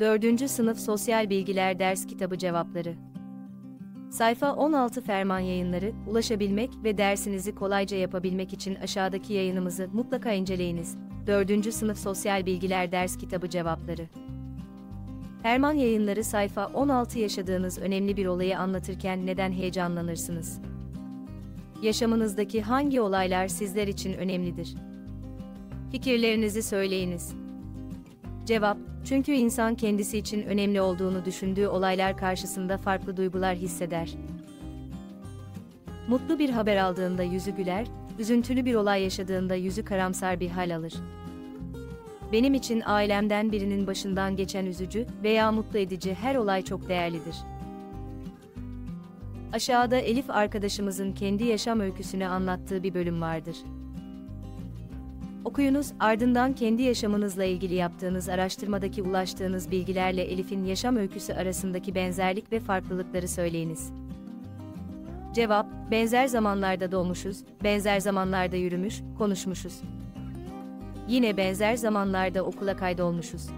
4. Sınıf Sosyal Bilgiler Ders Kitabı Cevapları Sayfa 16 Ferman Yayınları, ulaşabilmek ve dersinizi kolayca yapabilmek için aşağıdaki yayınımızı mutlaka inceleyiniz. 4. Sınıf Sosyal Bilgiler Ders Kitabı Cevapları Ferman Yayınları sayfa 16 yaşadığınız önemli bir olayı anlatırken neden heyecanlanırsınız? Yaşamınızdaki hangi olaylar sizler için önemlidir? Fikirlerinizi söyleyiniz. Cevap, çünkü insan kendisi için önemli olduğunu düşündüğü olaylar karşısında farklı duygular hisseder. Mutlu bir haber aldığında yüzü güler, üzüntülü bir olay yaşadığında yüzü karamsar bir hal alır. Benim için ailemden birinin başından geçen üzücü veya mutlu edici her olay çok değerlidir. Aşağıda Elif arkadaşımızın kendi yaşam öyküsünü anlattığı bir bölüm vardır. Okuyunuz, ardından kendi yaşamınızla ilgili yaptığınız araştırmadaki ulaştığınız bilgilerle Elif'in yaşam öyküsü arasındaki benzerlik ve farklılıkları söyleyiniz. Cevap, benzer zamanlarda doğmuşuz, benzer zamanlarda yürümüş, konuşmuşuz. Yine benzer zamanlarda okula kaydolmuşuz.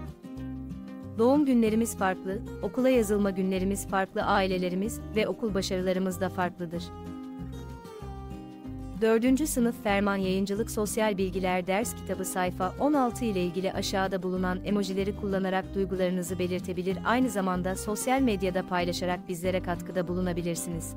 Doğum günlerimiz farklı, okula yazılma günlerimiz farklı, ailelerimiz ve okul başarılarımız da farklıdır. 4. Sınıf Ferman Yayıncılık Sosyal Bilgiler Ders Kitabı sayfa 16 ile ilgili aşağıda bulunan emojileri kullanarak duygularınızı belirtebilir aynı zamanda sosyal medyada paylaşarak bizlere katkıda bulunabilirsiniz.